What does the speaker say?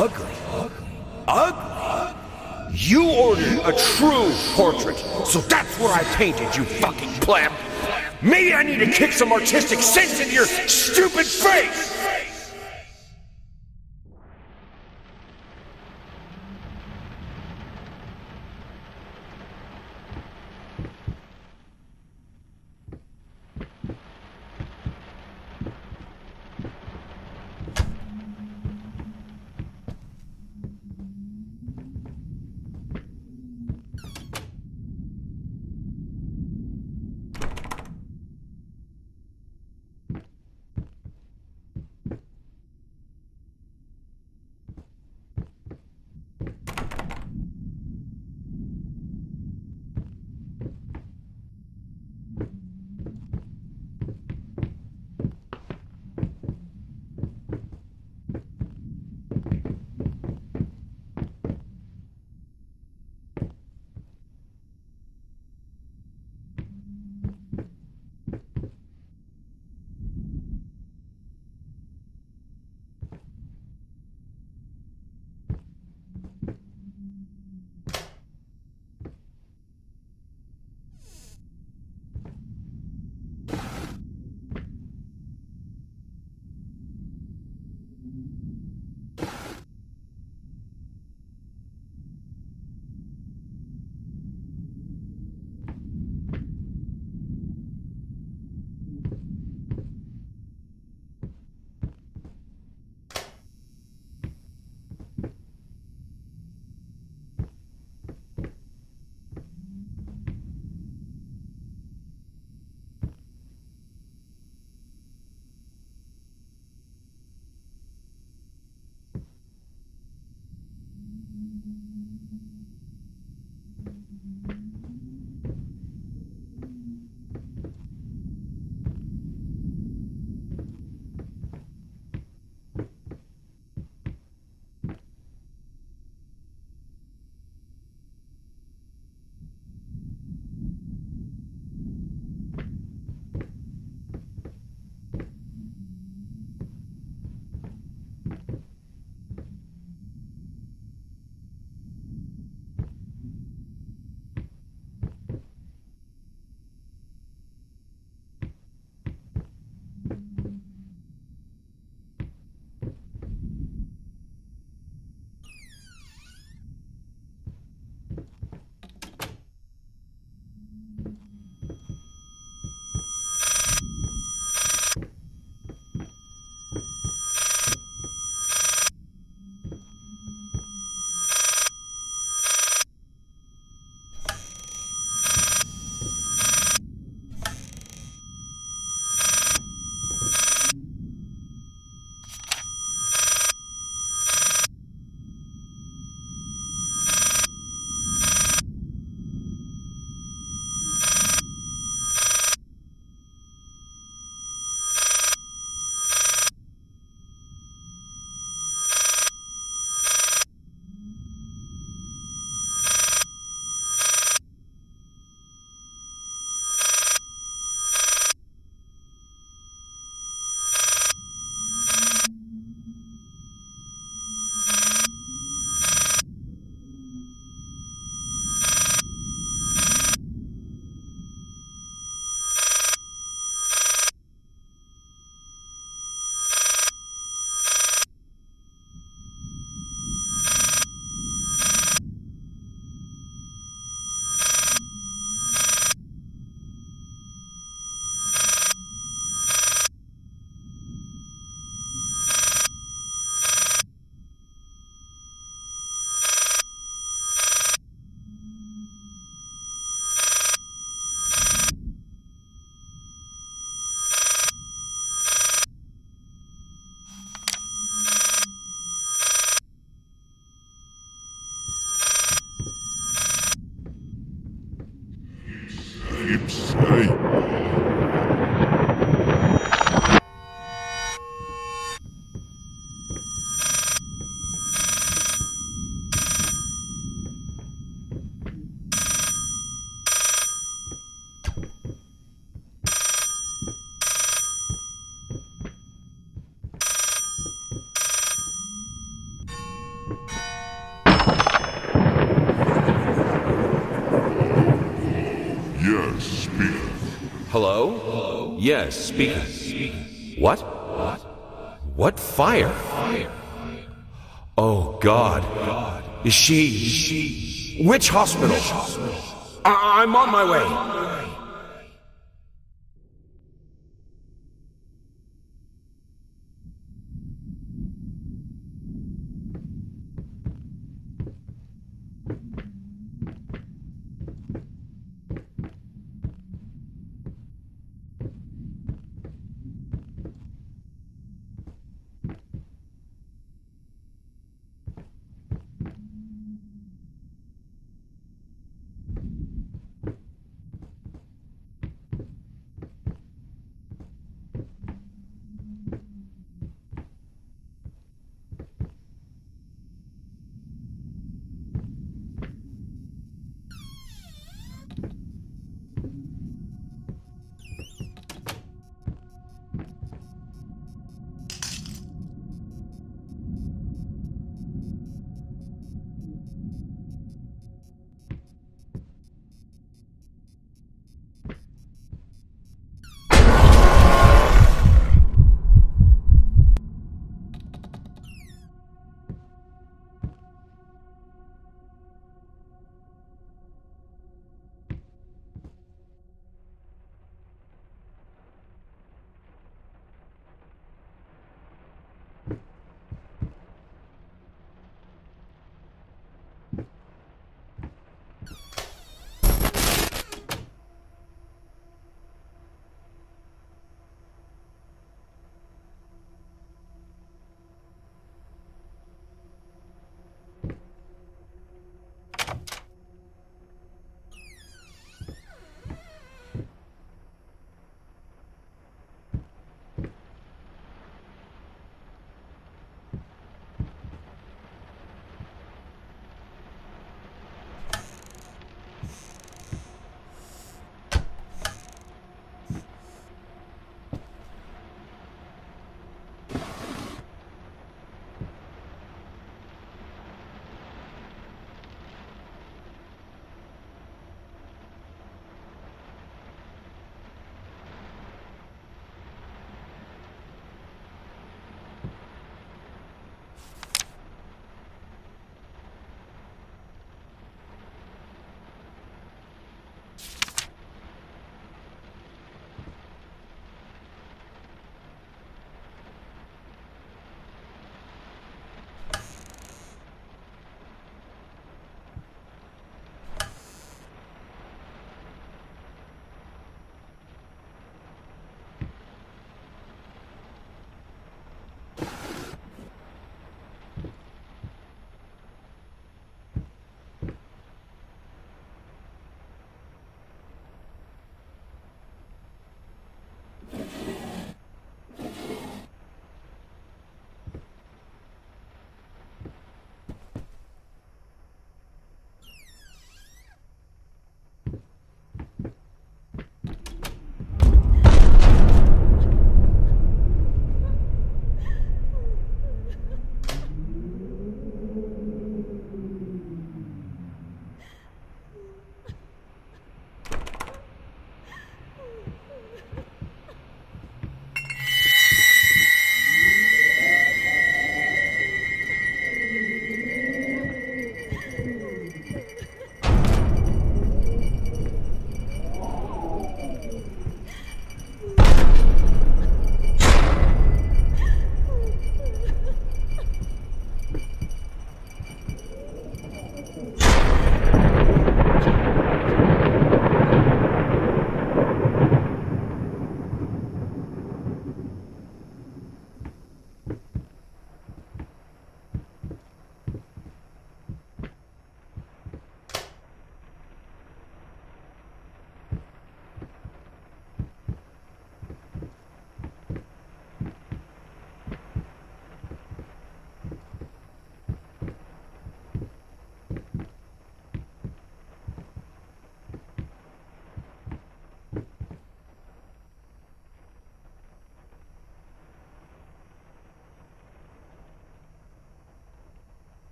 ugly. Ugly? You ordered a true portrait, so that's what I painted, you fucking pleb. Maybe I need to kick some artistic sense into your stupid face! うん。Hello? Yes, speaking. What? What fire? Oh, God. Is she. she Which hospital? I- I'm on my way.